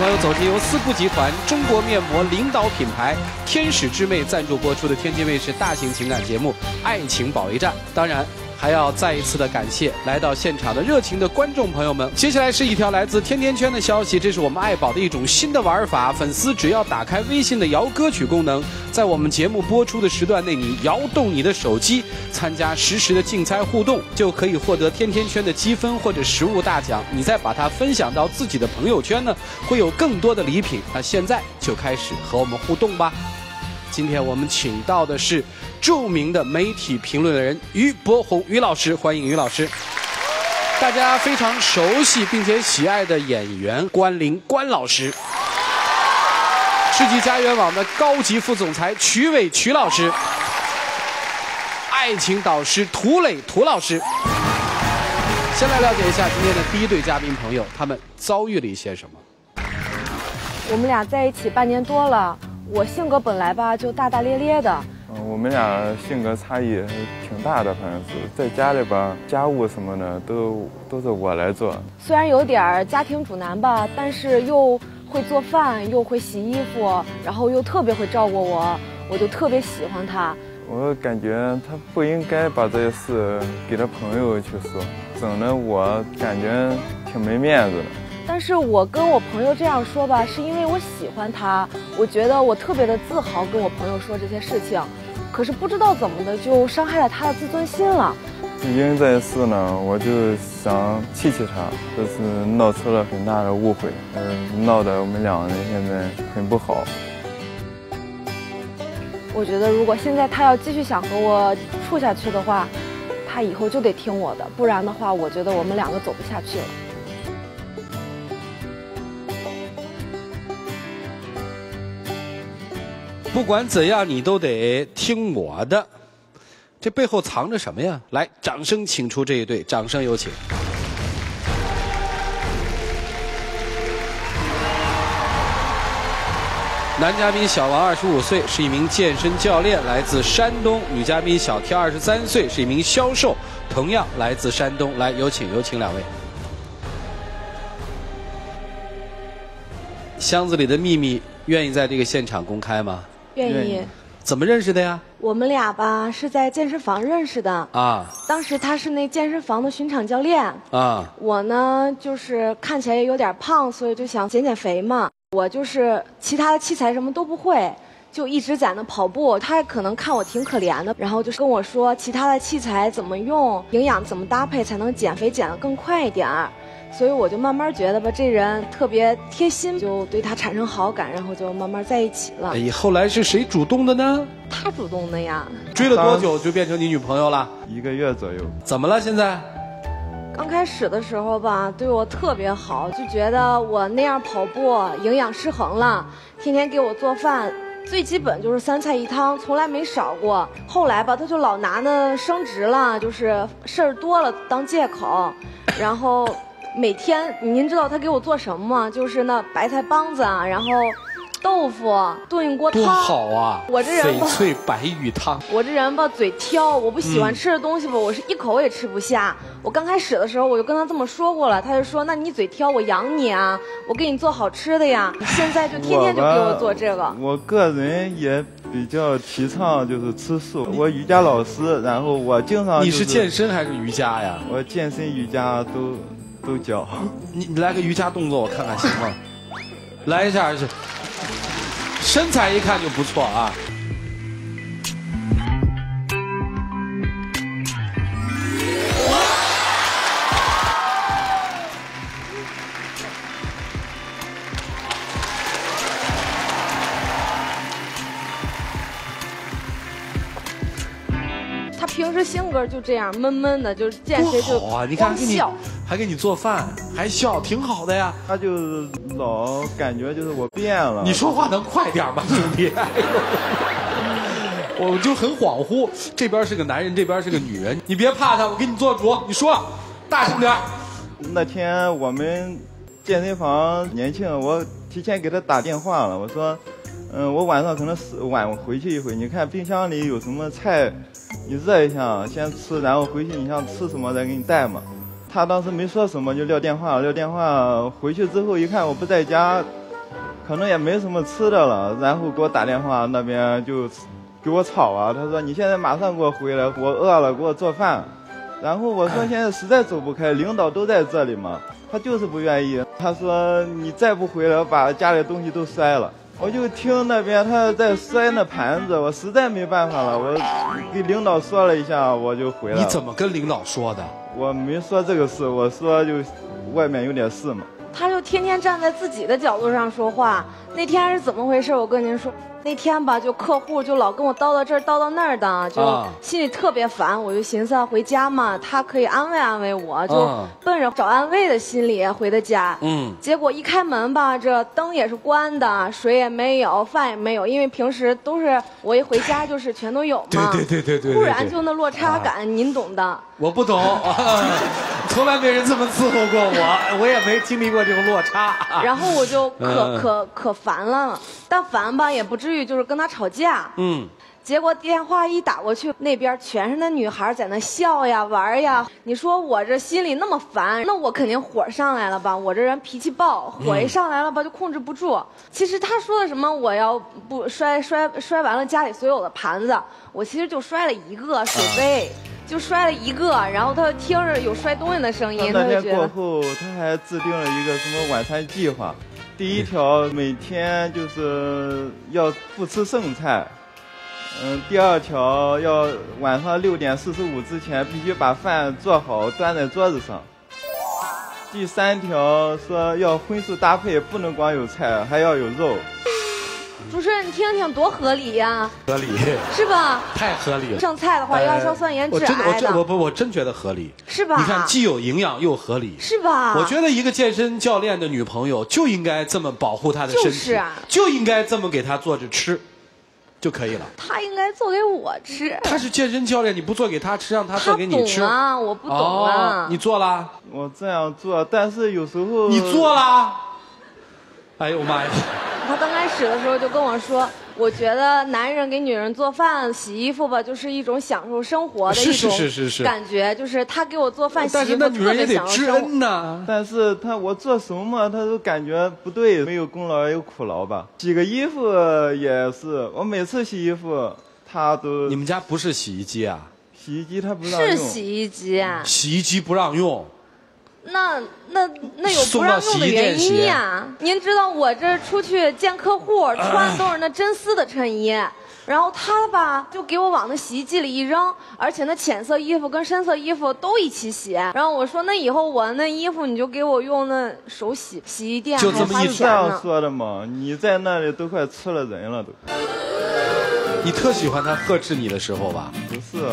欢迎，走进由思库集团中国面膜领导品牌天使之魅赞助播出的天津卫视大型情感节目《爱情保卫战》。当然。还要再一次的感谢来到现场的热情的观众朋友们。接下来是一条来自天天圈的消息，这是我们爱宝的一种新的玩法。粉丝只要打开微信的摇歌曲功能，在我们节目播出的时段内，你摇动你的手机，参加实时的竞猜互动，就可以获得天天圈的积分或者实物大奖。你再把它分享到自己的朋友圈呢，会有更多的礼品。那现在就开始和我们互动吧。今天我们请到的是著名的媒体评论人于博宏于老师，欢迎于老师。大家非常熟悉并且喜爱的演员关凌关老师，世纪佳缘网的高级副总裁曲伟曲老师，爱情导师涂磊涂老师。先来了解一下今天的第一对嘉宾朋友，他们遭遇了一些什么？我们俩在一起半年多了。我性格本来吧就大大咧咧的，嗯，我们俩性格差异挺大的，反正是在家里边家务什么的都都是我来做。虽然有点家庭主男吧，但是又会做饭，又会洗衣服，然后又特别会照顾我，我就特别喜欢他。我感觉他不应该把这些事给他朋友去说，整的我感觉挺没面子的。但是我跟我朋友这样说吧，是因为我喜欢他，我觉得我特别的自豪跟我朋友说这些事情，可是不知道怎么的就伤害了他的自尊心了。因为这事呢，我就想气气他，这次闹出了很大的误会，嗯，闹得我们两个人现在很不好。我觉得如果现在他要继续想和我处下去的话，他以后就得听我的，不然的话，我觉得我们两个走不下去了。不管怎样，你都得听我的。这背后藏着什么呀？来，掌声请出这一对，掌声有请。男嘉宾小王二十五岁，是一名健身教练，来自山东；女嘉宾小天二十三岁，是一名销售，同样来自山东。来，有请有请两位。箱子里的秘密，愿意在这个现场公开吗？愿意，怎么认识的呀？我们俩吧是在健身房认识的啊。当时他是那健身房的巡场教练啊。我呢就是看起来也有点胖，所以就想减减肥嘛。我就是其他的器材什么都不会，就一直在那跑步。他可能看我挺可怜的，然后就跟我说其他的器材怎么用，营养怎么搭配才能减肥减得更快一点儿。所以我就慢慢觉得吧，这人特别贴心，就对他产生好感，然后就慢慢在一起了。哎，后来是谁主动的呢？他主动的呀。追了多久就变成你女朋友了？一个月左右。怎么了？现在？刚开始的时候吧，对我特别好，就觉得我那样跑步营养失衡了，天天给我做饭，最基本就是三菜一汤，从来没少过。后来吧，他就老拿那升职了，就是事儿多了当借口，然后。每天，您知道他给我做什么吗？就是那白菜帮子啊，然后豆腐炖一锅汤。多好啊！我这人翡翠白玉汤。我这人吧，嘴挑，我不喜欢吃的东西吧，我是一口也吃不下。我刚开始的时候，我就跟他这么说过了，他就说：“那你嘴挑，我养你啊，我给你做好吃的呀。”现在就天天就给我做这个。我个人也比较提倡就是吃素。我瑜伽老师，然后我经常。你是健身还是瑜伽呀？我健身、瑜伽都。都教你，你来个瑜伽动作，我看看行吗？来一下是，身材一看就不错啊。他平时性格就这样，闷闷的，就是见谁就光笑。还给你做饭，还笑，挺好的呀。他就老感觉就是我变了。你说话能快点吗，兄弟？我就很恍惚，这边是个男人，这边是个女人。你别怕他，我给你做主。你说，大声点。那天我们健身房年庆，我提前给他打电话了。我说，嗯，我晚上可能是晚回去一会，你看冰箱里有什么菜，你热一下先吃，然后回去你想吃什么再给你带嘛。他当时没说什么，就撂电话了。撂电话回去之后一看我不在家，可能也没什么吃的了，然后给我打电话，那边就给我吵啊。他说：“你现在马上给我回来，我饿了，给我做饭。”然后我说：“现在实在走不开，领导都在这里嘛。”他就是不愿意。他说：“你再不回来，我把家里东西都摔了。”我就听那边他在摔那盘子，我实在没办法了，我给领导说了一下，我就回来了。你怎么跟领导说的？我没说这个事，我说就外面有点事嘛。他就天天站在自己的角度上说话。那天是怎么回事？我跟您说。那天吧，就客户就老跟我叨叨这儿叨叨那儿的，就心里特别烦。我就寻思回家嘛，他可以安慰安慰我，就奔着找安慰的心理回的家。嗯。结果一开门吧，这灯也是关的，水也没有，饭也没有，因为平时都是我一回家就是全都有嘛。对对对对对。突然就那落差感，您懂的。我不懂，从来没人这么伺候过我，我也没经历过这种落差。然后我就可可可烦了，但烦吧也不至于就是跟他吵架。嗯。结果电话一打过去，那边全是那女孩在那笑呀玩呀。你说我这心里那么烦，那我肯定火上来了吧？我这人脾气暴，火一上来了吧就控制不住。其实他说的什么，我要不摔摔摔完了家里所有的盘子，我其实就摔了一个水杯。就摔了一个，然后他听着有摔东西的声音。那天过后，他还制定了一个什么晚餐计划。第一条，每天就是要不吃剩菜。嗯，第二条要晚上六点四十五之前必须把饭做好端在桌子上。第三条说要荤素搭配，不能光有菜，还要有肉。主持人，你听听，多合理呀！合理 是吧？太合理了。剩菜的话，要硝酸盐致真的。我不，我真觉得合理。是吧？你看，既有营养又合理。是吧？我觉得一个健身教练的女朋友就应该这么保护她的身体，就应该这么给她做着吃，就可以了。他应该做给我吃。他是健身教练，你不做给他吃，让他做给你吃。啊，我不懂啊。你做啦？我这样做，但是有时候你做啦？哎呦妈呀！他刚开始的时候就跟我说，我觉得男人给女人做饭、洗衣服吧，就是一种享受生活的一种感觉。就是他给我做饭、洗衣服，特别享受生活。但是他我做什么，他都感觉不对，没有功劳也有苦劳吧。洗个衣服也是，我每次洗衣服，他都。你们家不是洗衣机啊？洗衣机他不让用。是洗衣机啊。洗衣机不让用。那那那有不让用的原因呀？您知道我这出去见客户 穿都是那真丝的衬衣，然后他吧就给我往那洗衣机里一扔，而且那浅色衣服跟深色衣服都一起洗。然后我说那以后我那衣服你就给我用那手洗，洗衣店就这么一这样说的嘛？你在那里都快吃了人了都。你特喜欢他呵斥你的时候吧？不是，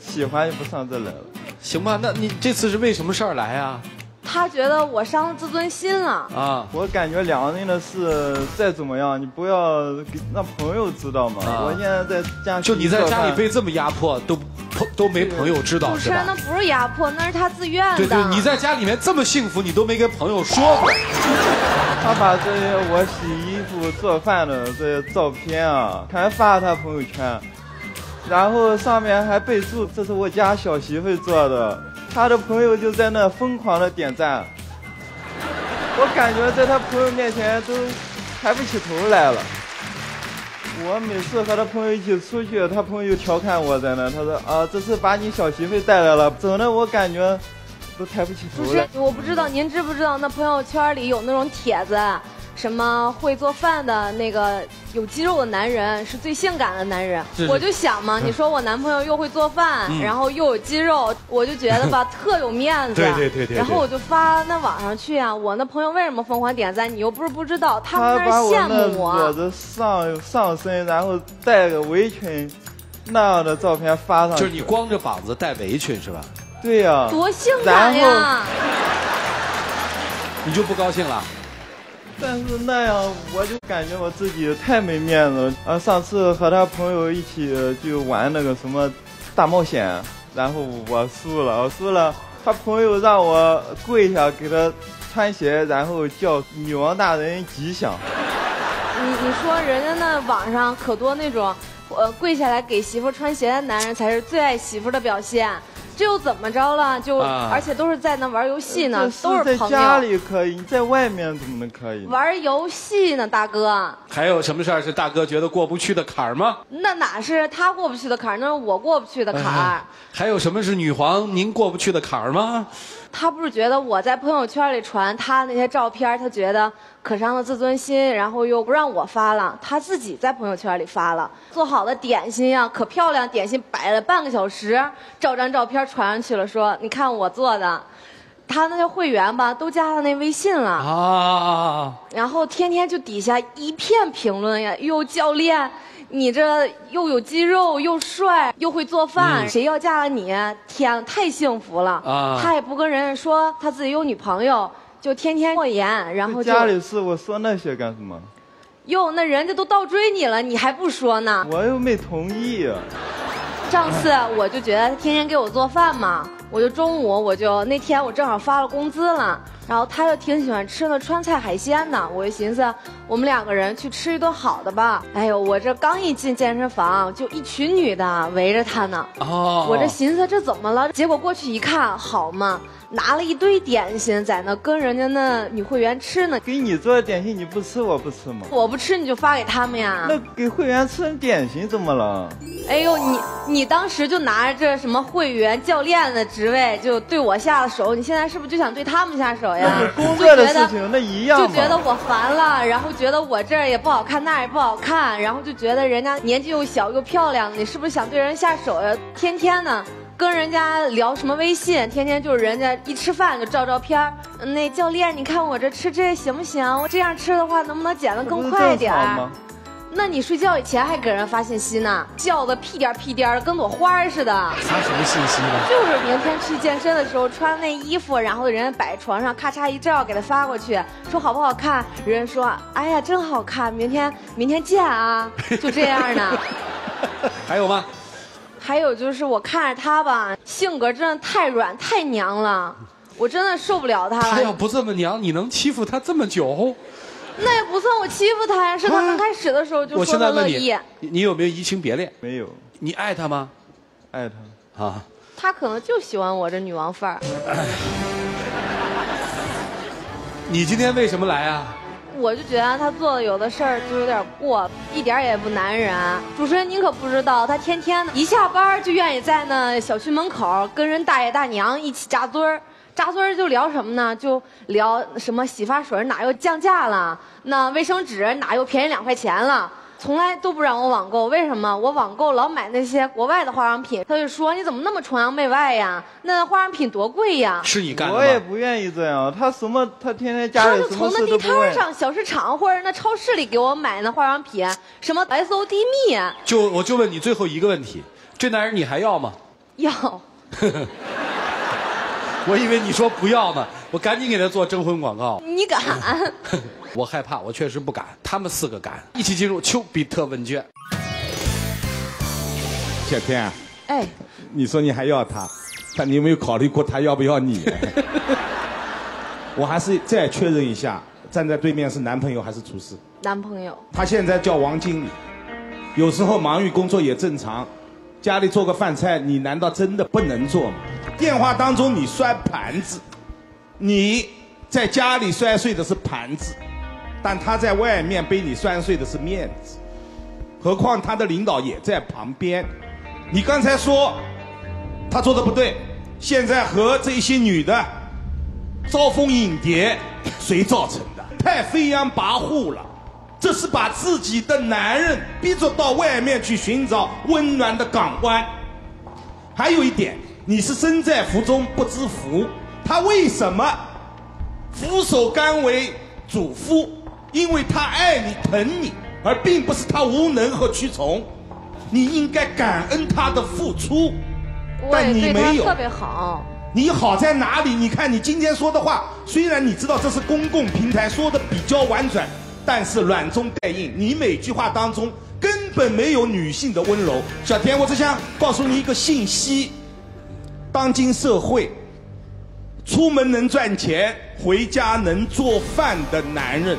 喜欢也不上这来了。行吧，那你这次是为什么事儿来啊？他觉得我伤了自尊心了啊！我感觉两个人的事再怎么样，你不要让朋友知道嘛。我现在在家就你在家里被这么压迫，都都没朋友知道是吧？那不是压迫，那是他自愿的。对对，你在家里面这么幸福，你都没跟朋友说过。他把这些我洗衣服、做饭的这些照片啊，全发他朋友圈，然后上面还备注这是我家小媳妇做的。他的朋友就在那疯狂的点赞，我感觉在他朋友面前都抬不起头来了。我每次和他朋友一起出去，他朋友就调侃我在那，他说啊，这次把你小媳妇带来了，整的我感觉都抬不起头来。不是，我不知道您知不知道那朋友圈里有那种帖子。什么会做饭的那个有肌肉的男人是最性感的男人？我就想嘛，你说我男朋友又会做饭，然后又有肌肉，我就觉得吧 特有面子。对对对对。然后我就发那网上去啊，我那朋友为什么疯狂点赞？你又不是不知道，他们那羡慕我。裸着上上身，然后带个围裙那样的照片发上。就是你光着膀子带围裙是吧？对呀。多性感呀！你就不高兴了？但是那样我就感觉我自己太没面子了。啊，上次和他朋友一起去玩那个什么大冒险，然后我输了，我输了，他朋友让我跪下给他穿鞋，然后叫女王大人吉祥。你你说人家那网上可多那种，呃，跪下来给媳妇穿鞋的男人才是最爱媳妇的表现。这又怎么着了？就而且都是在那玩游戏呢，都是。在家里可以，你在外面怎么能可以？玩游戏呢，大哥。还有什么事儿是大哥觉得过不去的坎儿吗？那哪是他过不去的坎儿，那是我过不去的坎儿。还有什么是女皇您过不去的坎儿吗？他不是觉得我在朋友圈里传他那些照片，他觉得可伤了自尊心，然后又不让我发了，他自己在朋友圈里发了。做好的点心呀，可漂亮，点心摆了半个小时，照张照片传上去了，说你看我做的，他那些会员吧都加他那微信了。啊，然后天天就底下一片评论呀，哟教练。你这又有肌肉又帅又会做饭，谁要嫁了你？天，太幸福了！啊，他也不跟人家说他自己有女朋友，就天天莫言，然后家里事我说那些干什么？哟，那人家都倒追你了，你还不说呢？我又没同意。上次我就觉得他天天给我做饭嘛，我就中午我就那天我正好发了工资了。然后他又挺喜欢吃那川菜海鲜的，我就寻思我们两个人去吃一顿好的吧。哎呦，我这刚一进健身房，就一群女的围着他呢。哦，我这寻思这怎么了？结果过去一看，好嘛。拿了一堆点心在那跟人家那女会员吃呢。给你做的点心你不吃我不吃吗？我不吃你就发给他们呀。那给会员吃点心怎么了？哎呦，你你当时就拿着这什么会员教练的职位就对我下了手，你现在是不是就想对他们下手呀？工作的事情那一样就觉得我烦了，然后觉得我这儿也不好看，那儿也不好看，然后就觉得人家年纪又小又漂亮，你是不是想对人下手呀？天天呢。跟人家聊什么微信，天天就是人家一吃饭就照照片儿。那教练，你看我这吃这行不行？我这样吃的话，能不能减的更快点儿？那你睡觉以前还给人发信息呢，叫的屁颠屁颠的，跟朵花似的。发什么信息呢？就是明天去健身的时候穿那衣服，然后人家摆床上，咔嚓一照给他发过去，说好不好看？人家说，哎呀，真好看，明天明天见啊，就这样呢。还有吗？还有就是我看着他吧，性格真的太软太娘了，我真的受不了他了。他要不这么娘，你能欺负他这么久？那也不算我欺负他呀，是他刚开始的时候就说的乐意。你有没有移情别恋？没有。你爱他吗？爱他。啊。他可能就喜欢我这女王范儿。你今天为什么来啊？我就觉得他做的有的事儿就有点过，一点也不男人。主持人您可不知道，他天天一下班就愿意在那小区门口跟人大爷大娘一起扎堆儿，扎堆儿就聊什么呢？就聊什么洗发水哪又降价了，那卫生纸哪又便宜两块钱了。从来都不让我网购，为什么？我网购老买那些国外的化妆品，他就说你怎么那么崇洋媚外呀？那化妆品多贵呀！是你干的我也不愿意这样，他什么他天天家里什么事都不他就从那地摊上、小市场或者那超市里给我买那化妆品，什么 S O D 蜜。就我就问你最后一个问题，这男人你还要吗？要。我以为你说不要呢，我赶紧给他做征婚广告。你敢？我害怕，我确实不敢。他们四个敢，一起进入丘比特问卷。小天，哎，你说你还要他，但你有没有考虑过他要不要你？我还是再确认一下，站在对面是男朋友还是厨师？男朋友。他现在叫王经理，有时候忙于工作也正常。家里做个饭菜，你难道真的不能做吗？电话当中你摔盘子，你在家里摔碎的是盘子。但他在外面被你摔碎的是面子，何况他的领导也在旁边。你刚才说他做的不对，现在和这些女的招蜂引蝶，谁造成的？太飞扬跋扈了，这是把自己的男人逼着到外面去寻找温暖的港湾。还有一点，你是身在福中不知福，他为什么俯首甘为主夫？因为他爱你疼你，而并不是他无能和屈从，你应该感恩他的付出，但你没有特别好。你好在哪里？你看你今天说的话，虽然你知道这是公共平台，说的比较婉转，但是软中带硬。你每句话当中根本没有女性的温柔。小田，我只想告诉你一个信息：当今社会，出门能赚钱，回家能做饭的男人。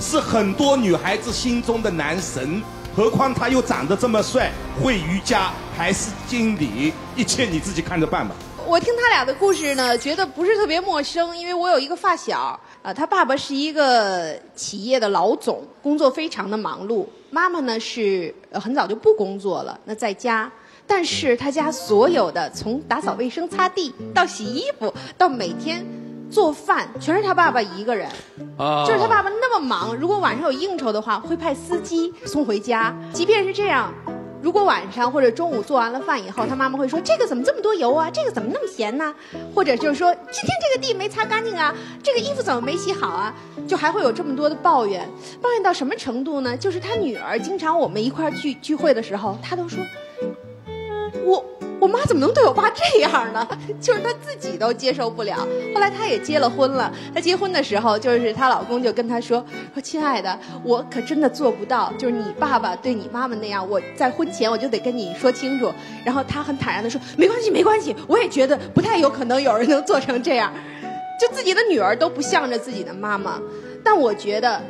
是很多女孩子心中的男神，何况他又长得这么帅，会瑜伽，还是经理，一切你自己看着办吧。我听他俩的故事呢，觉得不是特别陌生，因为我有一个发小，啊，他爸爸是一个企业的老总，工作非常的忙碌。妈妈呢是很早就不工作了，那在家，但是他家所有的从打扫卫生、擦地到洗衣服，到每天做饭，全是他爸爸一个人。啊，就是他爸爸那么忙，如果晚上有应酬的话，会派司机送回家。即便是这样。如果晚上或者中午做完了饭以后，他妈妈会说：“这个怎么这么多油啊？这个怎么那么咸呢？”或者就是说：“今天这个地没擦干净啊，这个衣服怎么没洗好啊？”就还会有这么多的抱怨，抱怨到什么程度呢？就是他女儿经常我们一块聚聚会的时候，他都说：“我。”我妈怎么能对我爸这样呢？就是她自己都接受不了。后来她也结了婚了。她结婚的时候，就是她老公就跟她说：“说亲爱的，我可真的做不到，就是你爸爸对你妈妈那样。我在婚前我就得跟你说清楚。”然后她很坦然的说：“没关系，没关系，我也觉得不太有可能有人能做成这样。”就自己的女儿都不向着自己的妈妈，但我觉得。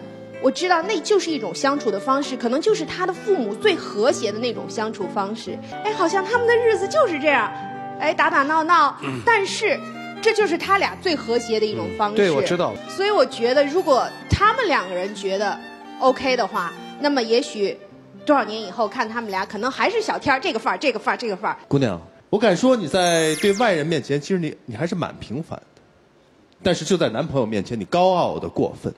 我知道那就是一种相处的方式，可能就是他的父母最和谐的那种相处方式。哎，好像他们的日子就是这样，哎，打打闹闹。但是，这就是他俩最和谐的一种方式。对，我知道。所以我觉得，如果他们两个人觉得 OK 的话，那么也许多少年以后看他们俩，可能还是小天这个范儿，这个范儿，这个范儿。姑娘，我敢说你在对外人面前，其实你你还是蛮平凡的，但是就在男朋友面前，你高傲的过分。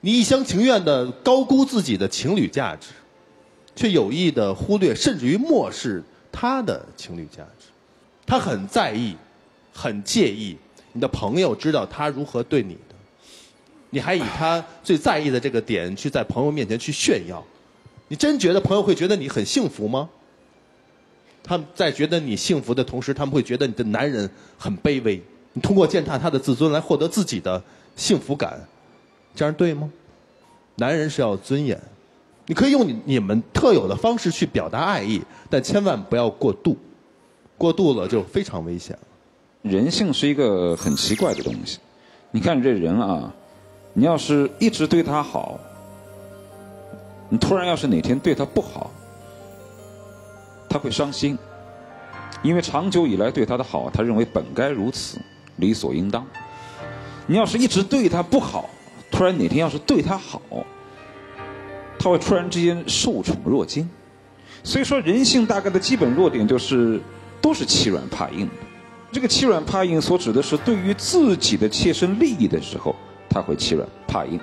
你一厢情愿的高估自己的情侣价值，却有意的忽略甚至于漠视他的情侣价值。他很在意，很介意你的朋友知道他如何对你的，你还以他最在意的这个点去在朋友面前去炫耀。你真觉得朋友会觉得你很幸福吗？他们在觉得你幸福的同时，他们会觉得你的男人很卑微。你通过践踏他的自尊来获得自己的幸福感。这样对吗？男人是要尊严，你可以用你你们特有的方式去表达爱意，但千万不要过度，过度了就非常危险了。人性是一个很奇怪的东西，你看这人啊，你要是一直对他好，你突然要是哪天对他不好，他会伤心，因为长久以来对他的好，他认为本该如此，理所应当。你要是一直对他不好。突然哪天要是对他好，他会突然之间受宠若惊。所以说，人性大概的基本弱点就是都是欺软怕硬。这个欺软怕硬所指的是，对于自己的切身利益的时候，他会欺软怕硬；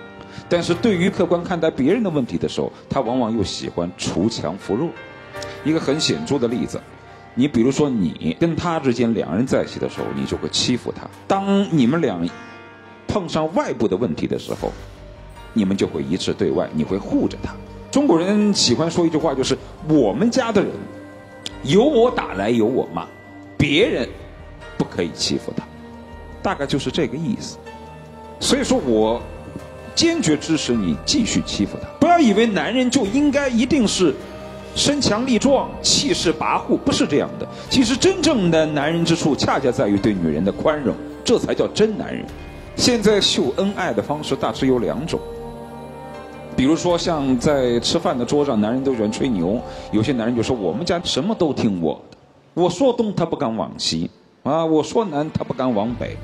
但是对于客观看待别人的问题的时候，他往往又喜欢锄强扶弱。一个很显著的例子，你比如说你跟他之间两人在一起的时候，你就会欺负他。当你们俩。碰上外部的问题的时候，你们就会一致对外，你会护着他。中国人喜欢说一句话，就是我们家的人有我打来有我骂，别人不可以欺负他，大概就是这个意思。所以说我坚决支持你继续欺负他。不要以为男人就应该一定是身强力壮、气势跋扈，不是这样的。其实真正的男人之处，恰恰在于对女人的宽容，这才叫真男人。现在秀恩爱的方式大致有两种，比如说像在吃饭的桌上，男人都喜欢吹牛，有些男人就说我们家什么都听我的，我说东他不敢往西，啊，我说南他不敢往北，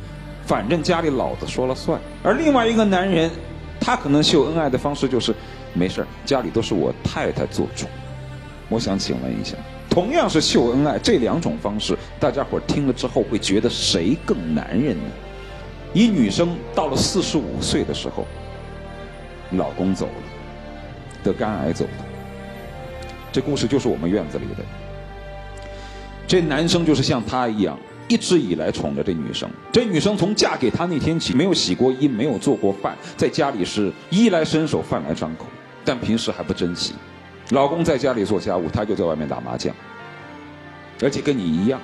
反正家里老子说了算。而另外一个男人，他可能秀恩爱的方式就是，没事家里都是我太太做主。我想请问一下，同样是秀恩爱，这两种方式，大家伙听了之后会觉得谁更男人呢？一女生到了四十五岁的时候，老公走了，得肝癌走的。这故事就是我们院子里的。这男生就是像他一样，一直以来宠着这女生。这女生从嫁给他那天起，没有洗过衣，没有做过饭，在家里是衣来伸手，饭来张口，但平时还不珍惜。老公在家里做家务，她就在外面打麻将，而且跟你一样。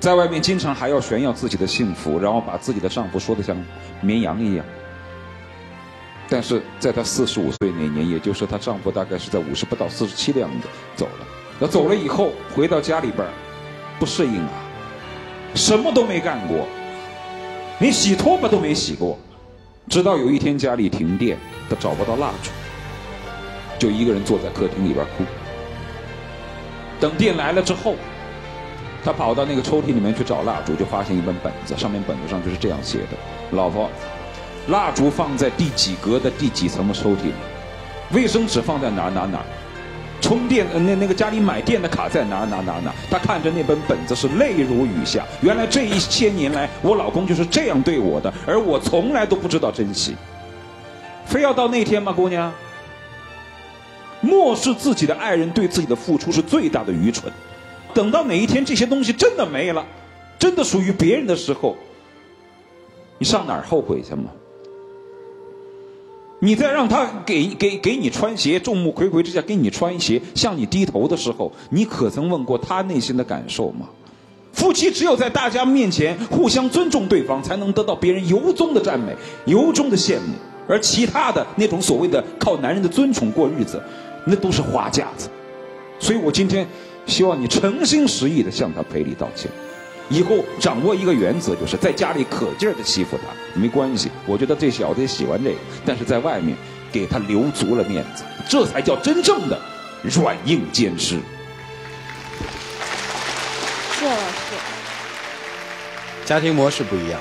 在外面经常还要炫耀自己的幸福，然后把自己的丈夫说的像绵羊一样。但是在她四十五岁那年，也就是她丈夫大概是在五十不到四十七的样子走了。那走了以后回到家里边不适应啊，什么都没干过，连洗拖把都没洗过。直到有一天家里停电，她找不到蜡烛，就一个人坐在客厅里边哭。等电来了之后。他跑到那个抽屉里面去找蜡烛，就发现一本本子，上面本子上就是这样写的：“老婆，蜡烛放在第几格的第几层的抽屉里，卫生纸放在哪哪哪，充电那那个家里买电的卡在哪哪哪哪。”他看着那本本子是泪如雨下。原来这一些年来，我老公就是这样对我的，而我从来都不知道珍惜。非要到那天吗，姑娘？漠视自己的爱人对自己的付出是最大的愚蠢。等到哪一天这些东西真的没了，真的属于别人的时候，你上哪儿后悔去吗？你在让他给给给你穿鞋，众目睽睽之下给你穿鞋，向你低头的时候，你可曾问过他内心的感受吗？夫妻只有在大家面前互相尊重对方，才能得到别人由衷的赞美、由衷的羡慕。而其他的那种所谓的靠男人的尊宠过日子，那都是花架子。所以我今天。希望你诚心实意的向他赔礼道歉，以后掌握一个原则，就是在家里可劲儿的欺负他，没关系。我觉得这小子也喜欢这个，但是在外面给他留足了面子，这才叫真正的软硬兼施。谢老师。家庭模式不一样，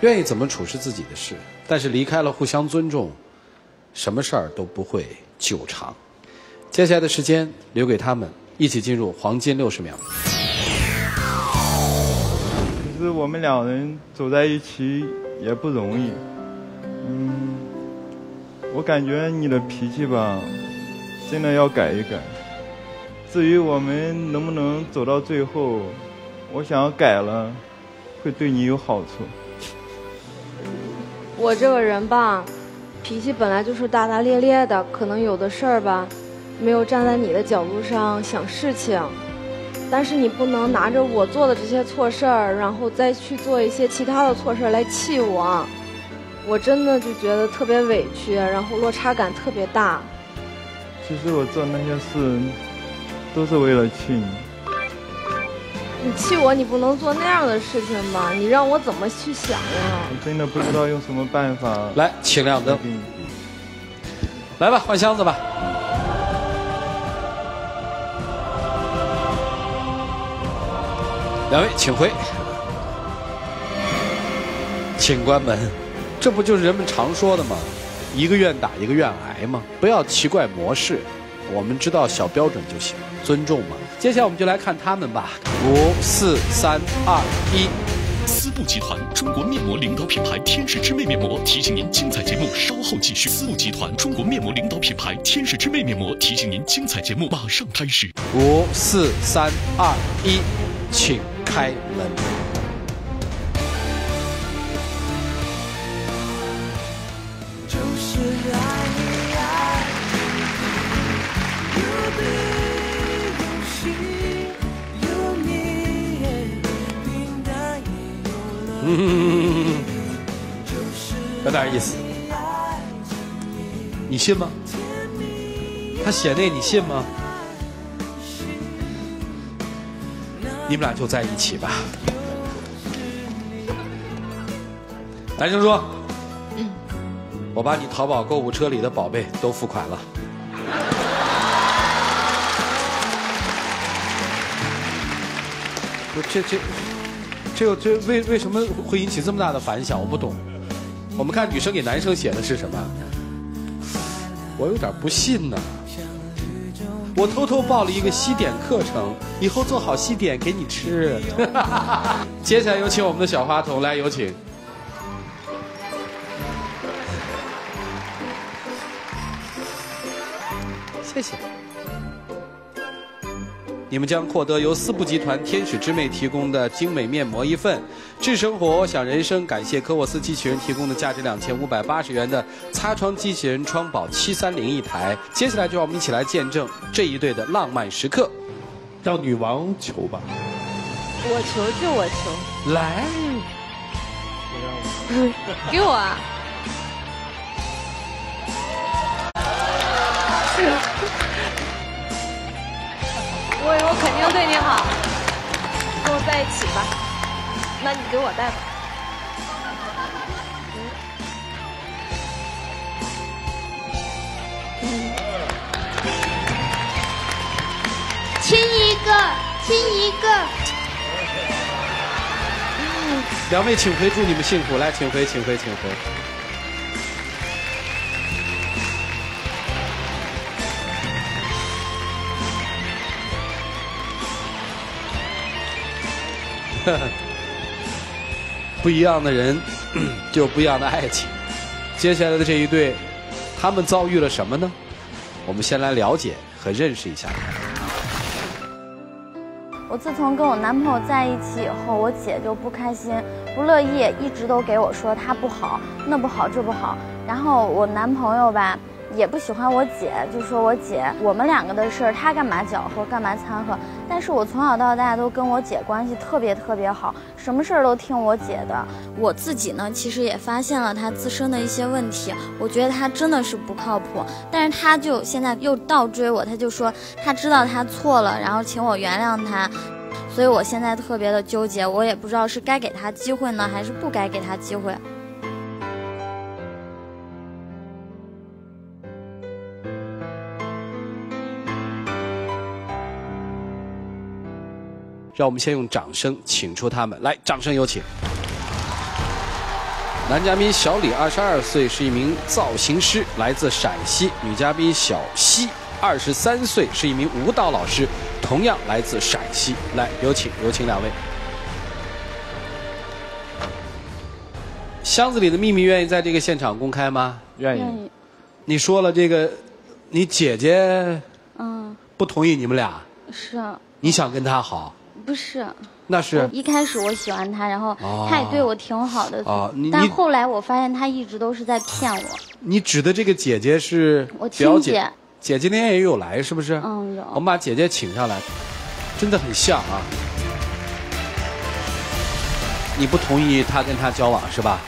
愿意怎么处是自己的事，但是离开了互相尊重，什么事儿都不会久长。接下来的时间留给他们。一起进入黄金六十秒。其实我们两人走在一起也不容易。嗯，我感觉你的脾气吧，真的要改一改。至于我们能不能走到最后，我想改了，会对你有好处。我这个人吧，脾气本来就是大大咧咧的，可能有的事儿吧。没有站在你的角度上想事情，但是你不能拿着我做的这些错事儿，然后再去做一些其他的错事儿来气我。我真的就觉得特别委屈，然后落差感特别大。其实我做那些事，都是为了气你。你气我，你不能做那样的事情吧？你让我怎么去想呀？我真的不知道用什么办法。来，请亮灯。来吧，换箱子吧。两位，请回，请关门。这不就是人们常说的吗？一个愿打，一个愿挨吗？不要奇怪模式，我们知道小标准就行，尊重嘛。接下来我们就来看他们吧。五、四、三、二、一。思布集团中国面膜领导品牌天使之魅面膜提醒您，精彩节目稍后继续。思布集团中国面膜领导品牌天使之魅面膜提醒您，精彩节目马上开始。五、四、三、二、一，请。开门。嗯，有点意思。你信吗？他写那，你信吗？你们俩就在一起吧。男生说：“我把你淘宝购物车里的宝贝都付款了。”不，这这这这为为什么会引起这么大的反响？我不懂。我们看女生给男生写的是什么？我有点不信呢。我偷偷报了一个西点课程，以后做好西点给你吃。接下来有请我们的小花童来，有请。谢谢。你们将获得由思布集团天使之魅提供的精美面膜一份，智生活想人生感谢科沃斯机器人提供的价值两千五百八十元的擦窗机器人窗宝七三零一台。接下来就让我们一起来见证这一对的浪漫时刻，让女王求吧。我求就我求，来，给我啊。队你好，跟我在一起吧。那你给我带吧。亲一个，亲一个。两位请回，祝你们幸福。来，请回，请回，请回。不一样的人，就不一样的爱情。接下来的这一对，他们遭遇了什么呢？我们先来了解和认识一下。我自从跟我男朋友在一起以后，我姐就不开心，不乐意，一直都给我说他不好，那不好，这不好。然后我男朋友吧。也不喜欢我姐，就说我姐我们两个的事儿，他干嘛搅和，干嘛掺和。但是我从小到大都跟我姐关系特别特别好，什么事儿都听我姐的。我自己呢，其实也发现了他自身的一些问题，我觉得他真的是不靠谱。但是他就现在又倒追我，他就说他知道他错了，然后请我原谅他。所以我现在特别的纠结，我也不知道是该给他机会呢，还是不该给他机会。让我们先用掌声请出他们来，掌声有请。男嘉宾小李，二十二岁，是一名造型师，来自陕西；女嘉宾小西，二十三岁，是一名舞蹈老师，同样来自陕西。来，有请，有请两位。箱子里的秘密愿意在这个现场公开吗？愿意。你说了这个，你姐姐嗯不同意你们俩是啊你想跟她好。不是，那是一开始我喜欢他，然后他也对我挺好的，但后来我发现他一直都是在骗我。你指的这个姐姐是我亲姐，姐今天也有来是不是？嗯，有。我们把姐姐请上来，真的很像啊。你不同意他跟他交往是吧？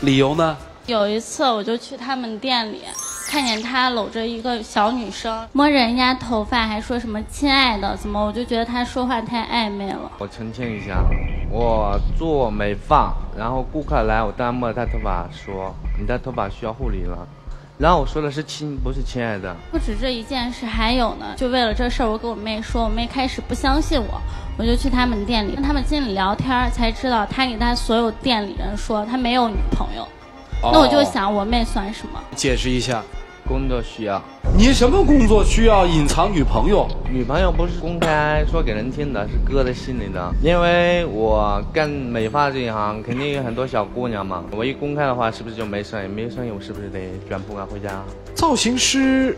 理由呢？有一次我就去他们店里。看见他搂着一个小女生，摸着人家头发，还说什么“亲爱的”，怎么我就觉得他说话太暧昧了。我澄清一下，我做美发，然后顾客来，我当然摸他头发，说你的头发需要护理了，然后我说的是亲，不是亲爱的。不止这一件事，还有呢。就为了这事儿，我跟我妹说，我妹开始不相信我，我就去他们店里跟他们经理聊天，才知道他给他所有店里人说他没有女朋友。那我就想，我妹算什么？解释一下。工作需要，你什么工作需要隐藏女朋友？女朋友不是公开说给人听的，是搁在心里的。因为我干美发这一行，肯定有很多小姑娘嘛。我一公开的话，是不是就没生意？没生意，我是不是得卷铺盖回家？造型师。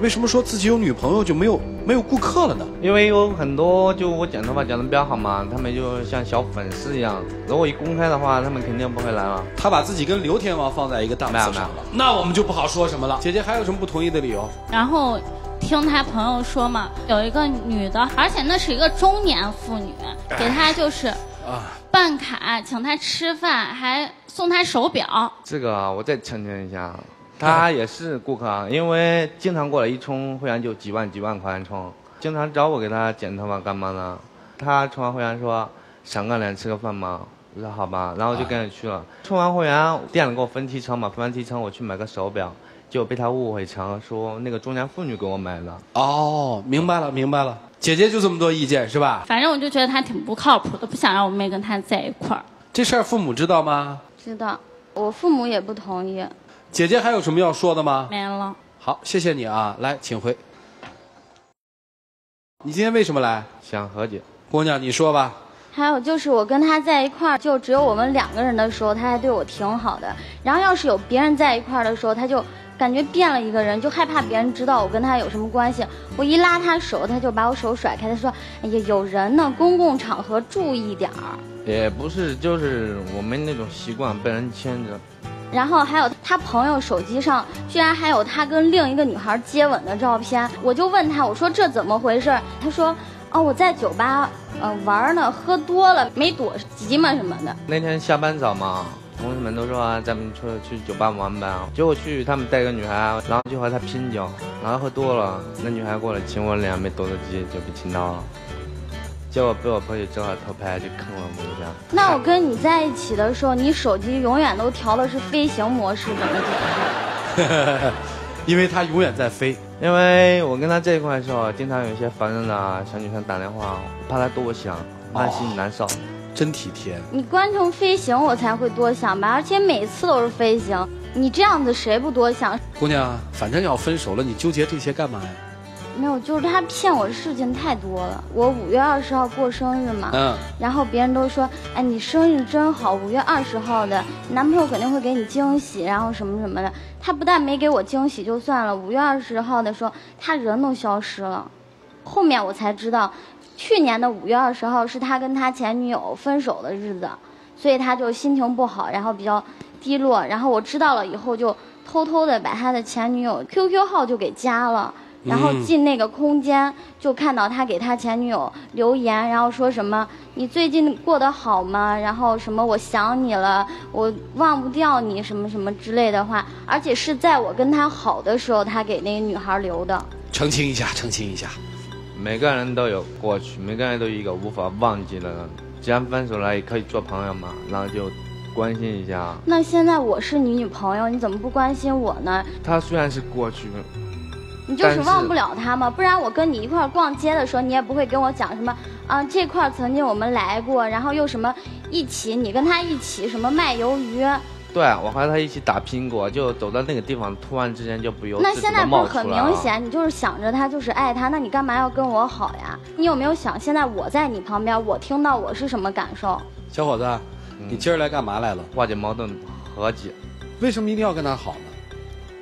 为什么说自己有女朋友就没有没有顾客了呢？因为有很多就我剪头发剪的比较好嘛，他们就像小粉丝一样。如果一公开的话，他们肯定不会来了。他把自己跟刘天王放在一个档次上了，那我们就不好说什么了。姐姐还有什么不同意的理由？然后听他朋友说嘛，有一个女的，而且那是一个中年妇女，给他就是啊办卡，请他吃饭，还送他手表。这个我再澄清一下。他也是顾客啊，因为经常过来一充会员就几万几万块钱充，经常找我给他剪头发干嘛呢？他充完会员说想跟脸吃个饭吗？我说好吧，然后就跟着去了。充完会员店里给我分提成嘛，分完提成我去买个手表，就被他误会成说那个中年妇女给我买的。哦，明白了明白了，姐姐就这么多意见是吧？反正我就觉得他挺不靠谱的，不想让我妹跟他在一块儿。这事儿父母知道吗？知道，我父母也不同意。姐姐还有什么要说的吗？没了。好，谢谢你啊，来，请回。你今天为什么来？想和解。姑娘，你说吧。还有就是我跟他在一块儿，就只有我们两个人的时候，他还对我挺好的。然后要是有别人在一块儿的时候，他就感觉变了一个人，就害怕别人知道我跟他有什么关系。我一拉他手，他就把我手甩开，他说：“哎呀，有人呢，公共场合注意点儿。”也不是，就是我们那种习惯被人牵着。然后还有他朋友手机上居然还有他跟另一个女孩接吻的照片，我就问他，我说这怎么回事？他说，哦，我在酒吧，嗯，玩呢，喝多了没躲急嘛什么的。那天下班早嘛，同事们都说咱们出去酒吧玩呗，结果去他们带个女孩，然后就和他拼酒，然后喝多了，那女孩过来亲我脸，没躲得及就被亲到了。结果被我朋友正好偷拍，就坑了我们一下。那我跟你在一起的时候，你手机永远都调的是飞行模式，怎么解释？因为他永远在飞。因为我跟他在一块的时候，经常有一些烦人的小女生打电话，怕他多想，怕心里难受。真体贴。你关成飞行，我才会多想吧，而且每次都是飞行，你这样子谁不多想？姑娘，反正要分手了，你纠结这些干嘛呀？没有，就是他骗我的事情太多了。我五月二十号过生日嘛，嗯，然后别人都说，哎，你生日真好，五月二十号的男朋友肯定会给你惊喜，然后什么什么的。他不但没给我惊喜就算了，五月二十号的时候他人都消失了。后面我才知道。去年的五月二十号是他跟他前女友分手的日子，所以他就心情不好，然后比较低落。然后我知道了以后，就偷偷的把他的前女友 QQ 号就给加了，然后进那个空间就看到他给他前女友留言，然后说什么“你最近过得好吗？”然后什么“我想你了，我忘不掉你”什么什么之类的话，而且是在我跟他好的时候，他给那个女孩留的。澄清一下，澄清一下。每个人都有过去，每个人都有一个无法忘记的。既然分手了，也可以做朋友嘛，然后就关心一下。那现在我是你女朋友，你怎么不关心我呢？他虽然是过去，你就是忘不了他吗？不然我跟你一块逛街的时候，你也不会跟我讲什么啊？这块曾经我们来过，然后又什么一起，你跟他一起什么卖鱿鱼。对，我和他一起打拼过，就走到那个地方，突然之间就不由那现在不很明显，你就是想着他，就是爱他，那你干嘛要跟我好呀？你有没有想，现在我在你旁边，我听到我是什么感受？小伙子，你今儿来干嘛来了？化解矛盾，和解。为什么一定要跟他好呢？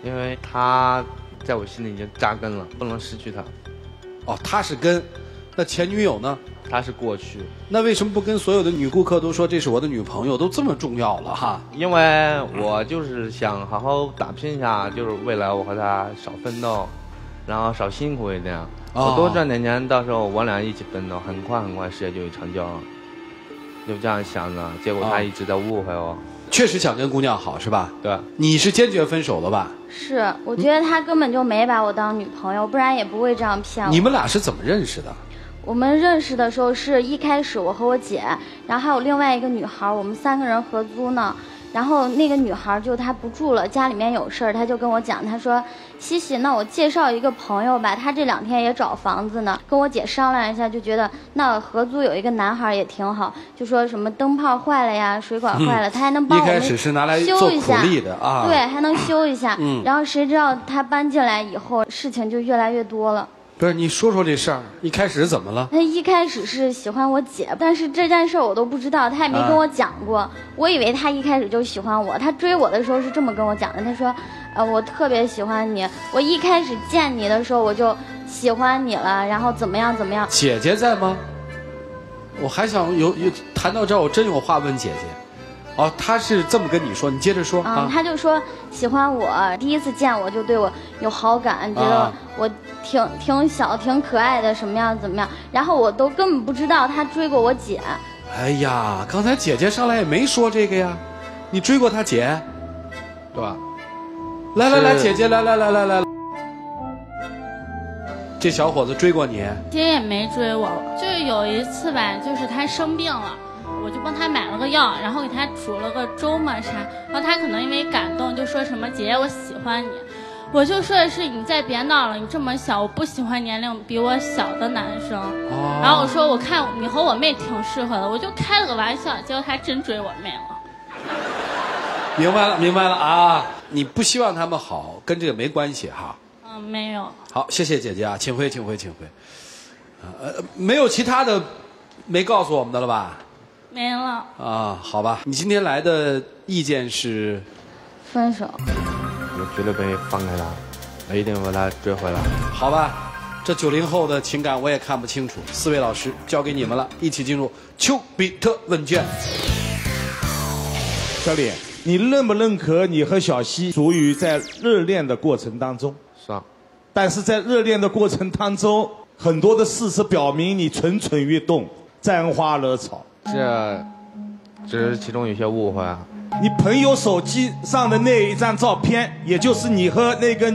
因为他在我心里已经扎根了，不能失去他。哦，他是根，那前女友呢？她是过去，那为什么不跟所有的女顾客都说这是我的女朋友？都这么重要了哈？因为我就是想好好打拼一下，就是未来我和她少奋斗，然后少辛苦一点，我多赚点钱，到时候我俩一起奋斗，很快很快事业就有成就了。就这样想的，结果他一直在误会我。确实想跟姑娘好是吧？对。你是坚决分手了吧？是，我觉得他根本就没把我当女朋友，不然也不会这样骗我。你们俩是怎么认识的？我们认识的时候是一开始我和我姐，然后还有另外一个女孩，我们三个人合租呢。然后那个女孩就她不住了，家里面有事儿，她就跟我讲，她说：“西西，那我介绍一个朋友吧，她这两天也找房子呢。”跟我姐商量一下，就觉得那合租有一个男孩也挺好，就说什么灯泡坏了呀，水管坏了，他还能帮我们修一下。对，还能修一下。然后谁知道他搬进来以后，事情就越来越多了。不是你说说这事儿，一开始怎么了？他一开始是喜欢我姐，但是这件事我都不知道，他也没跟我讲过。我以为他一开始就喜欢我，他追我的时候是这么跟我讲的，他说：“呃，我特别喜欢你，我一开始见你的时候我就喜欢你了，然后怎么样怎么样。”姐姐在吗？我还想有有谈到这儿，我真有话问姐姐。哦，他是这么跟你说，你接着说。嗯，他就说喜欢我，第一次见我就对我有好感，觉得我挺挺小、挺可爱的，什么样怎么样？然后我都根本不知道他追过我姐。哎呀，刚才姐姐上来也没说这个呀，你追过他姐，对吧？来来来，姐姐来来来来来，这小伙子追过你？姐也没追我，就是有一次吧，就是他生病了。我就帮他买了个药，然后给他煮了个粥嘛啥，然后他可能因为感动就说什么姐姐我喜欢你，我就说的是你再别闹了，你这么小我不喜欢年龄比我小的男生，然后我说我看你和我妹挺适合的，我就开了个玩笑，结果他真追我妹了。明白了明白了啊，你不希望他们好跟这个没关系哈。嗯，没有。好，谢谢姐姐啊，请回请回请回。呃，没有其他的没告诉我们的了吧？没了啊，好吧，你今天来的意见是分手。我绝对不会放开他，我一定把他追回来。好吧，这九零后的情感我也看不清楚。四位老师交给你们了，一起进入丘比特问卷。小李，你认不认可你和小西属于在热恋的过程当中？是啊。但是在热恋的过程当中，很多的事实表明你蠢蠢欲动，沾花惹草。这只是其中有些误会啊！你朋友手机上的那一张照片，也就是你和那个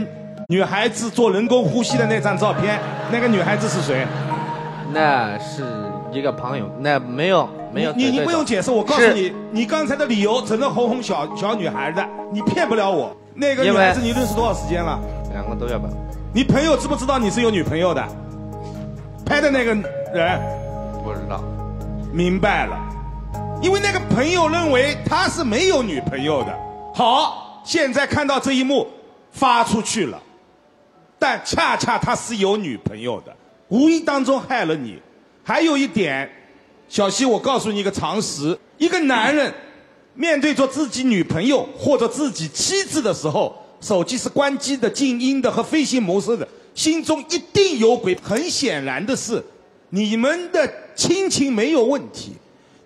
女孩子做人工呼吸的那张照片，那个女孩子是谁？那是一个朋友，那没有没有。你你不用解释，我告诉你，你刚才的理由只能哄哄小小女孩的，你骗不了我。那个女孩子你认识多少时间了？两个多月吧。你朋友知不知道你是有女朋友的？拍的那个人不知道。明白了，因为那个朋友认为他是没有女朋友的。好，现在看到这一幕发出去了，但恰恰他是有女朋友的，无意当中害了你。还有一点，小西，我告诉你一个常识：一个男人面对着自己女朋友或者自己妻子的时候，手机是关机的、静音的和飞行模式的，心中一定有鬼。很显然的是，你们的亲情没有问题。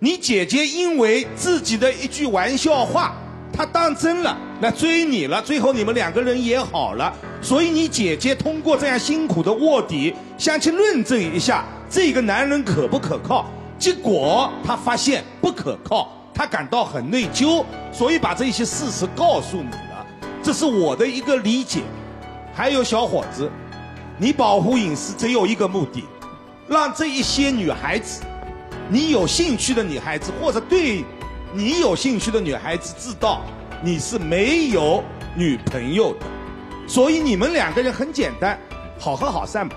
你姐姐因为自己的一句玩笑话，她当真了，来追你了。最后你们两个人也好了，所以你姐姐通过这样辛苦的卧底，想去论证一下这个男人可不可靠。结果她发现不可靠，她感到很内疚，所以把这些事实告诉你了。这是我的一个理解。还有小伙子，你保护隐私只有一个目的，让这一些女孩子。你有兴趣的女孩子，或者对你有兴趣的女孩子，知道你是没有女朋友的，所以你们两个人很简单，好合好散吧。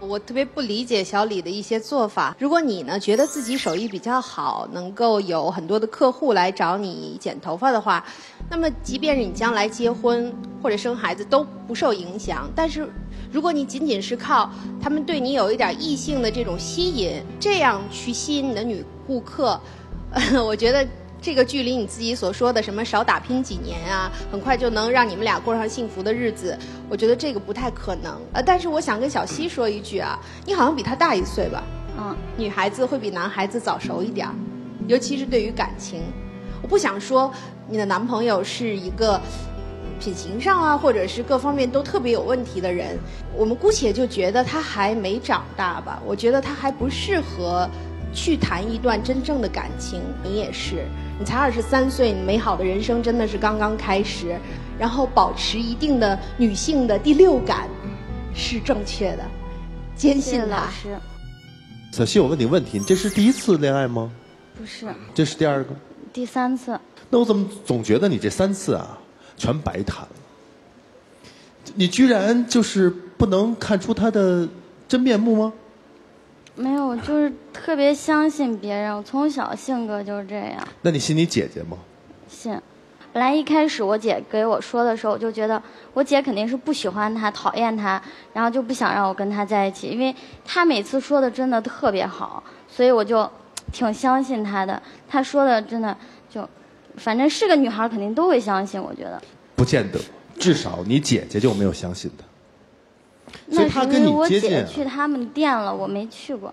我特别不理解小李的一些做法。如果你呢觉得自己手艺比较好，能够有很多的客户来找你剪头发的话，那么即便是你将来结婚或者生孩子都不受影响。但是。如果你仅仅是靠他们对你有一点异性的这种吸引，这样去吸引你的女顾客，我觉得这个距离你自己所说的什么少打拼几年啊，很快就能让你们俩过上幸福的日子，我觉得这个不太可能。呃，但是我想跟小西说一句啊，你好像比他大一岁吧？嗯，女孩子会比男孩子早熟一点，尤其是对于感情。我不想说你的男朋友是一个。品行上啊，或者是各方面都特别有问题的人，我们姑且就觉得他还没长大吧。我觉得他还不适合去谈一段真正的感情。你也是，你才二十三岁，你美好的人生真的是刚刚开始。然后保持一定的女性的第六感是正确的，坚信老师。小希，我问你问题，你这是第一次恋爱吗？不是。这是第二个。第三次。那我怎么总觉得你这三次啊？全白谈了，你居然就是不能看出他的真面目吗？没有，就是特别相信别人。我从小性格就是这样。那你信你姐姐吗？信。本来一开始我姐给我说的时候，我就觉得我姐肯定是不喜欢他、讨厌他，然后就不想让我跟他在一起，因为他每次说的真的特别好，所以我就挺相信他的。他说的真的就。反正是个女孩，肯定都会相信。我觉得不见得，至少你姐姐就没有相信的。那是因为我姐去他们店了，我没去过。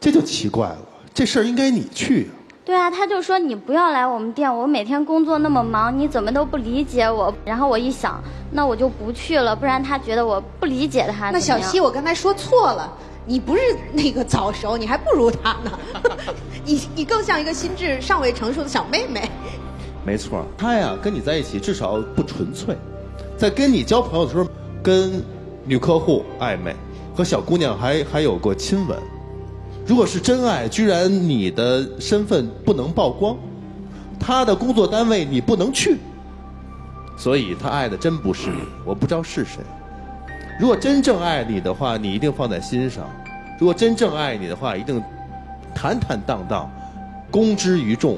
这就奇怪了，这事儿应该你去。对啊，他就说你不要来我们店，我每天工作那么忙，你怎么都不理解我。然后我一想，那我就不去了，不然他觉得我不理解他。那小西，我刚才说错了。你不是那个早熟，你还不如他呢。你你更像一个心智尚未成熟的小妹妹。没错，他呀跟你在一起至少不纯粹，在跟你交朋友的时候，跟女客户暧昧，和小姑娘还还有过亲吻。如果是真爱，居然你的身份不能曝光，他的工作单位你不能去，所以他爱的真不是你，我不知道是谁。如果真正爱你的话，你一定放在心上；如果真正爱你的话，一定坦坦荡荡，公之于众，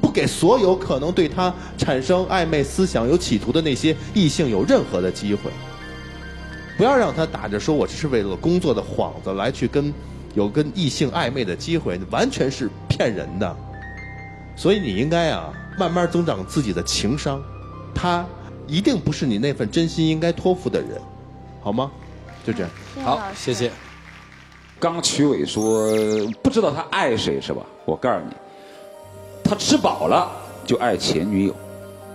不给所有可能对他产生暧昧思想、有企图的那些异性有任何的机会。不要让他打着说我这是为了工作的幌子来去跟有跟异性暧昧的机会，完全是骗人的。所以你应该啊，慢慢增长自己的情商。他一定不是你那份真心应该托付的人。好吗？就这样。好，谢谢。刚曲伟说不知道他爱谁是吧？我告诉你，他吃饱了就爱前女友，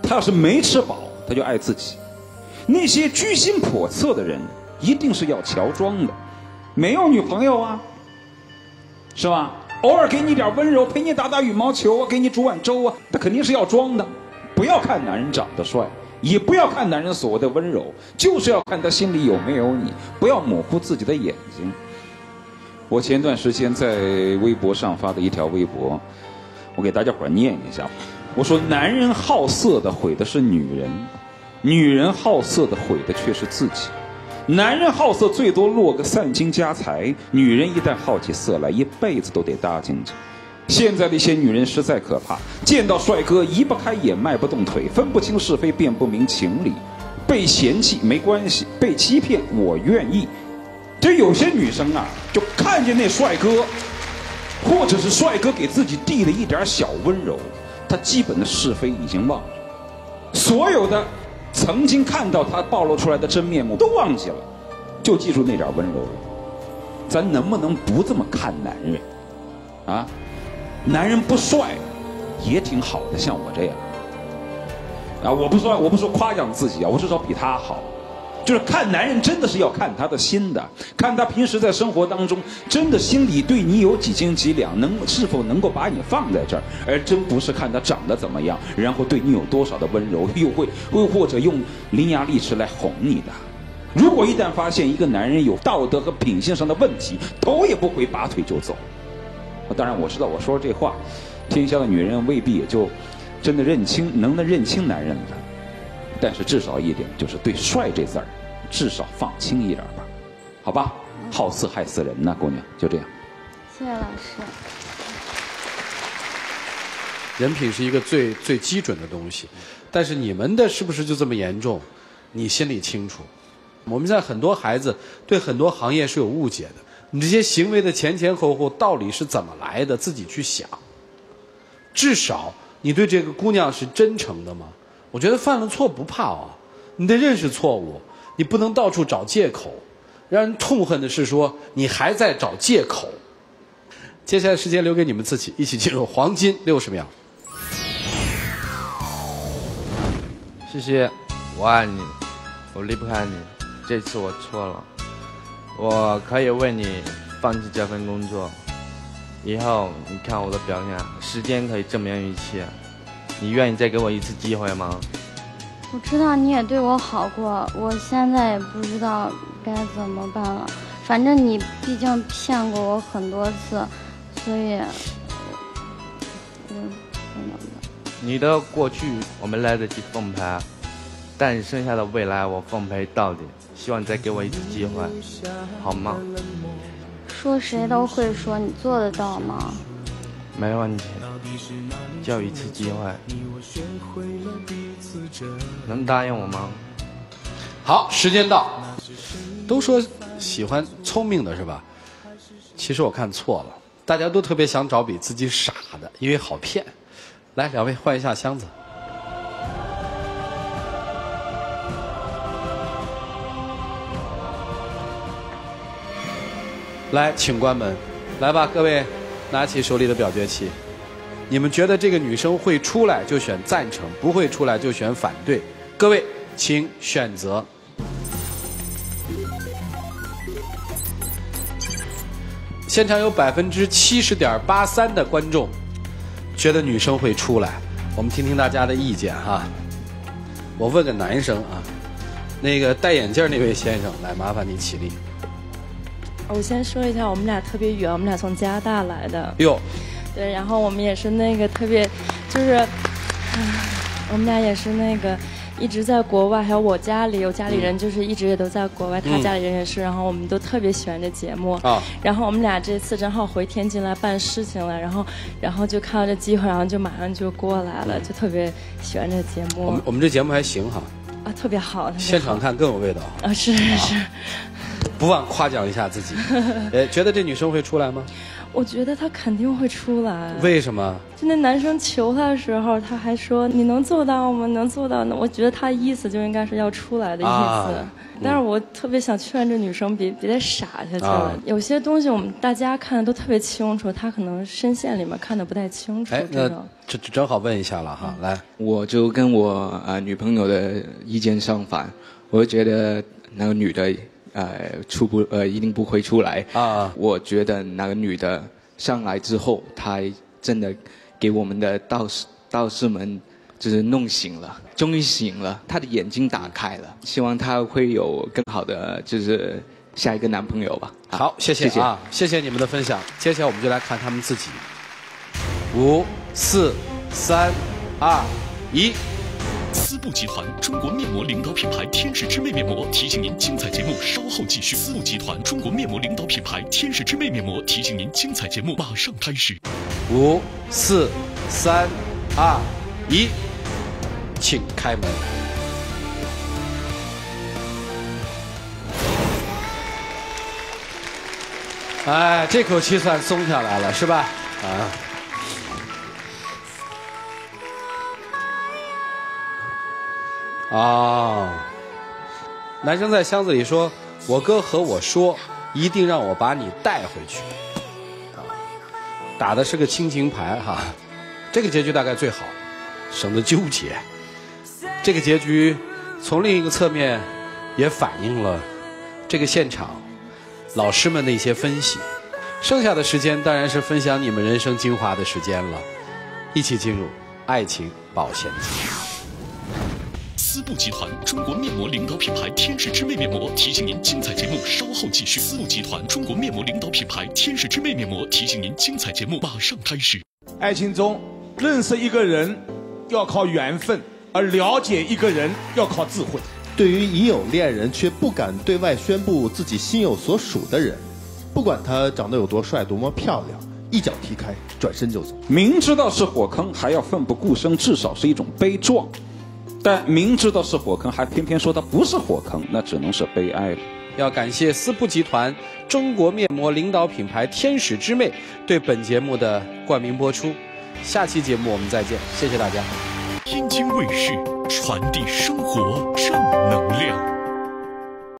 他要是没吃饱他就爱自己。那些居心叵测的人一定是要乔装的，没有女朋友啊，是吧？偶尔给你点温柔，陪你打打羽毛球啊，给你煮碗粥啊，他肯定是要装的。不要看男人长得帅。也不要看男人所谓的温柔，就是要看他心里有没有你。不要模糊自己的眼睛。我前段时间在微博上发的一条微博，我给大家伙念一下。我说：男人好色的毁的是女人，女人好色的毁的却是自己。男人好色最多落个散尽家财，女人一旦好起色来，一辈子都得搭进去。现在的一些女人实在可怕，见到帅哥移不开眼，迈不动腿，分不清是非，辨不明情理。被嫌弃没关系，被欺骗我愿意。就有些女生啊，就看见那帅哥，或者是帅哥给自己递了一点小温柔，她基本的是非已经忘了，所有的曾经看到他暴露出来的真面目都忘记了，就记住那点温柔。咱能不能不这么看男人？啊，男人不帅也挺好的，像我这样。啊，我不说，我不说夸奖自己啊，我至少比他好。就是看男人，真的是要看他的心的，看他平时在生活当中，真的心里对你有几斤几两，能是否能够把你放在这儿，而真不是看他长得怎么样，然后对你有多少的温柔，又会又或者用伶牙俐齿来哄你的。如果一旦发现一个男人有道德和品性上的问题，头也不回，拔腿就走。当然，我知道我说这话，天下的女人未必也就。真的认清，能能认清男人的，但是至少一点就是对“帅”这字儿，至少放轻一点吧，好吧？好色害死人呐，姑娘，就这样。谢谢老师。人品是一个最最基准的东西，但是你们的是不是就这么严重？你心里清楚。我们现在很多孩子对很多行业是有误解的，你这些行为的前前后后到底是怎么来的？自己去想，至少。你对这个姑娘是真诚的吗？我觉得犯了错不怕啊，你得认识错误，你不能到处找借口。让人痛恨的是说你还在找借口。接下来时间留给你们自己，一起进入黄金六十秒。谢谢，我爱你，我离不开你。这次我错了，我可以为你放弃这份工作。以后你看我的表现，时间可以证明一切。你愿意再给我一次机会吗？我知道你也对我好过，我现在也不知道该怎么办了。反正你毕竟骗过我很多次，所以，嗯，你的过去我们来得及奉陪，但剩下的未来我奉陪到底。希望你再给我一次机会，好吗？说谁都会说，你做得到吗？没问题，就一次机会，能答应我吗？好，时间到。都说喜欢聪明的是吧？其实我看错了，大家都特别想找比自己傻的，因为好骗。来，两位换一下箱子。来，请关门。来吧，各位，拿起手里的表决器。你们觉得这个女生会出来就选赞成，不会出来就选反对。各位，请选择。现场有百分之七十点八三的观众觉得女生会出来，我们听听大家的意见哈。我问个男生啊，那个戴眼镜那位先生，来，麻烦你起立。我先说一下，我们俩特别远，我们俩从加拿大来的。哟，对，然后我们也是那个特别，就是，我们俩也是那个一直在国外，还有我家里，我家里人就是一直也都在国外，他家里人也是，然后我们都特别喜欢这节目。啊。然后我们俩这次正好回天津来办事情了，然后，然后就看到这机会，然后就马上就过来了，就特别喜欢这节目。我们我们这节目还行哈。啊，特别好。现场看更有味道。啊，是是是。不忘夸奖一下自己，呃，觉得这女生会出来吗？我觉得她肯定会出来。为什么？就那男生求她的时候，她还说：“你能做到吗？能做到呢？”我觉得他意思就应该是要出来的意思。但是我特别想劝这女生别别再傻下去了。有些东西我们大家看的都特别清楚，她可能深陷里面看的不太清楚。哎，那这正好问一下了哈，来，我就跟我啊女朋友的意见相反，我觉得那个女的。呃，出不呃，一定不会出来啊！我觉得那个女的上来之后，她真的给我们的道士道士们就是弄醒了，终于醒了，她的眼睛打开了。希望她会有更好的就是下一个男朋友吧。好，谢谢啊，谢谢你们的分享。接下来我们就来看他们自己。五、四、三、二、一。思布集团中国面膜领导品牌天使之魅面膜提醒您，精彩节目稍后继续。思布集团中国面膜领导品牌天使之魅面膜提醒您，精彩节目马上开始。五、四、三、二、一，请开门。哎，这口气算松下来了，是吧？啊。啊，男生在箱子里说：“我哥和我说，一定让我把你带回去。”啊，打的是个亲情牌哈，这个结局大概最好，省得纠结。这个结局从另一个侧面也反映了这个现场老师们的一些分析。剩下的时间当然是分享你们人生精华的时间了，一起进入爱情保鲜期。思布集团中国面膜领导品牌天使之魅面膜提醒您，精彩节目稍后继续。思布集团中国面膜领导品牌天使之魅面膜提醒您，精彩节目马上开始。爱情中认识一个人要靠缘分，而了解一个人要靠智慧。对于已有恋人却不敢对外宣布自己心有所属的人，不管他长得有多帅、多么漂亮，一脚踢开，转身就走。明知道是火坑还要奋不顾身，至少是一种悲壮。但明知道是火坑，还偏偏说它不是火坑，那只能是悲哀了。要感谢思布集团中国面膜领导品牌天使之魅对本节目的冠名播出。下期节目我们再见，谢谢大家。天津卫视传递生活正能量。